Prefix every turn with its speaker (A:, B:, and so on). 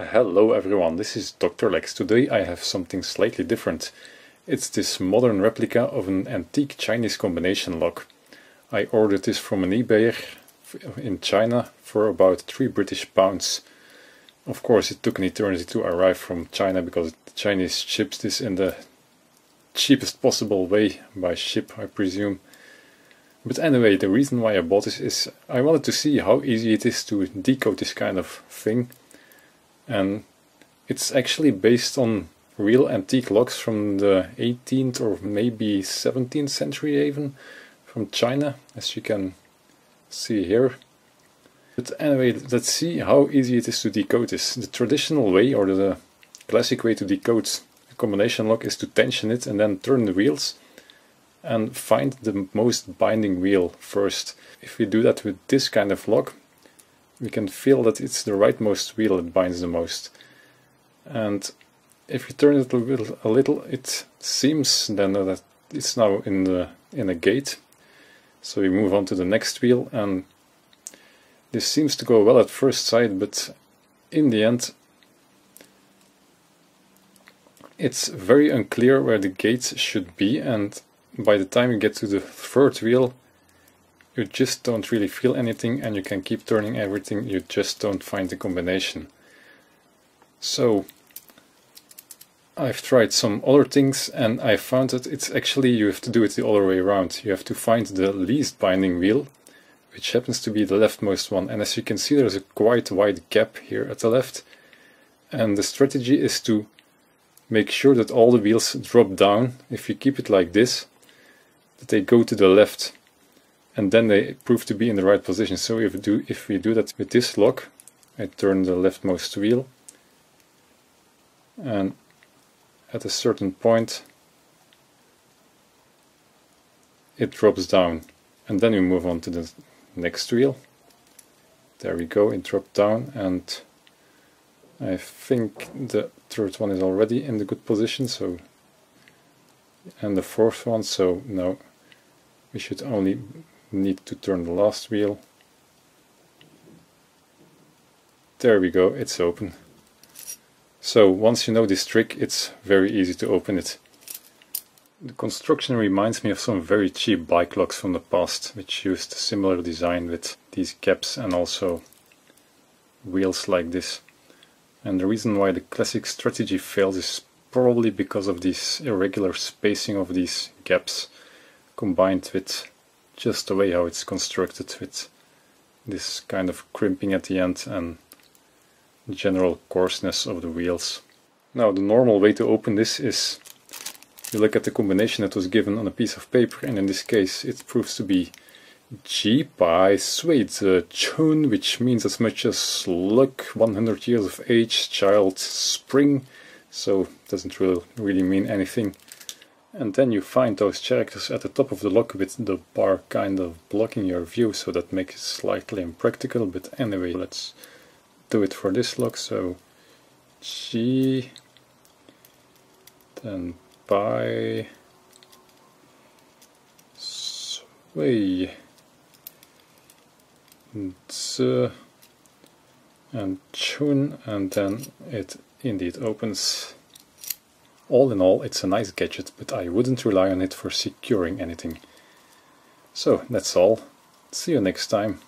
A: Uh, hello everyone, this is Dr. Lex. Today I have something slightly different. It's this modern replica of an antique Chinese combination lock. I ordered this from an eBayer in China for about 3 British pounds. Of course it took an eternity to arrive from China because the Chinese ships this in the cheapest possible way by ship I presume. But anyway, the reason why I bought this is I wanted to see how easy it is to decode this kind of thing and it's actually based on real antique locks from the 18th or maybe 17th century even from China as you can see here. But anyway let's see how easy it is to decode this. The traditional way or the classic way to decode a combination lock is to tension it and then turn the wheels and find the most binding wheel first. If we do that with this kind of lock we can feel that it's the rightmost wheel that binds the most. And if you turn it a little, a little it seems then that it's now in the in a gate. So we move on to the next wheel and this seems to go well at first sight, but in the end it's very unclear where the gates should be and by the time you get to the third wheel you just don't really feel anything and you can keep turning everything, you just don't find the combination. So I've tried some other things and I found that it's actually you have to do it the other way around. You have to find the least binding wheel, which happens to be the leftmost one. And as you can see there's a quite wide gap here at the left. And the strategy is to make sure that all the wheels drop down. If you keep it like this, that they go to the left and then they prove to be in the right position. So if we do, if we do that with this lock, I turn the leftmost wheel and at a certain point it drops down and then we move on to the next wheel. There we go, it dropped down and I think the third one is already in the good position so and the fourth one so now we should only need to turn the last wheel. There we go, it's open. So once you know this trick, it's very easy to open it. The construction reminds me of some very cheap bike locks from the past, which used a similar design with these caps and also wheels like this. And the reason why the classic strategy fails is probably because of this irregular spacing of these gaps combined with just the way how it's constructed with this kind of crimping at the end and general coarseness of the wheels. Now the normal way to open this is you look at the combination that was given on a piece of paper and in this case it proves to be G by Suede uh, Chun which means as much as luck, 100 years of age, child, spring so it doesn't really, really mean anything and then you find those characters at the top of the lock with the bar kind of blocking your view so that makes it slightly impractical but anyway let's do it for this lock. So G then by sway. Z uh, and tune, and then it indeed opens all in all, it's a nice gadget, but I wouldn't rely on it for securing anything. So, that's all. See you next time.